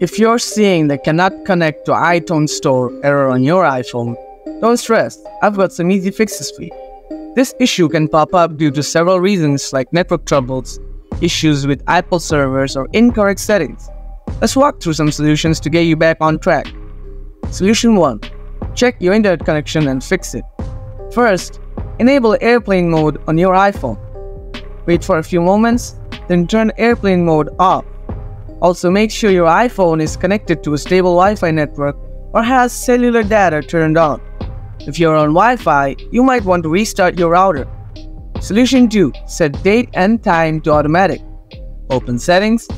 If you're seeing the cannot connect to iTunes Store error on your iPhone, don't stress, I've got some easy fixes for you. This issue can pop up due to several reasons like network troubles, issues with Apple servers, or incorrect settings. Let's walk through some solutions to get you back on track. Solution 1 Check your internet connection and fix it. First, enable airplane mode on your iPhone. Wait for a few moments, then turn airplane mode off. Also, make sure your iPhone is connected to a stable Wi Fi network or has cellular data turned on. If you're on Wi Fi, you might want to restart your router. Solution 2 Set date and time to automatic. Open Settings,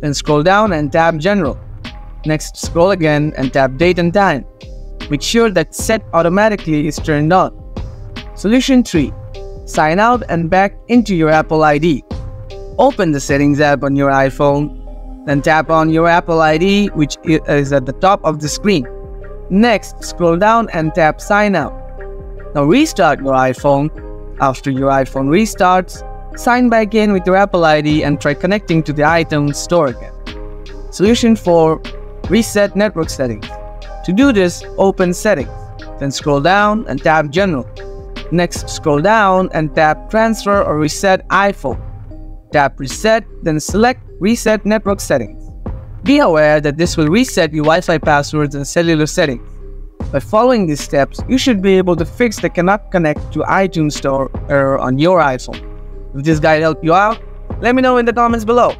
then scroll down and tap General. Next, scroll again and tap Date and Time. Make sure that Set Automatically is turned on. Solution 3 Sign out and back into your Apple ID. Open the Settings app on your iPhone, then tap on your Apple ID, which is at the top of the screen. Next, scroll down and tap Sign Out. Now restart your iPhone. After your iPhone restarts, sign back in with your Apple ID and try connecting to the iTunes store again. Solution 4 Reset Network Settings. To do this, open Settings, then scroll down and tap General. Next, scroll down and tap Transfer or Reset iPhone. Tap Reset, then select Reset Network Settings. Be aware that this will reset your Wi-Fi passwords and cellular settings. By following these steps, you should be able to fix the cannot connect to iTunes Store error on your iPhone. If this guide helped you out, let me know in the comments below.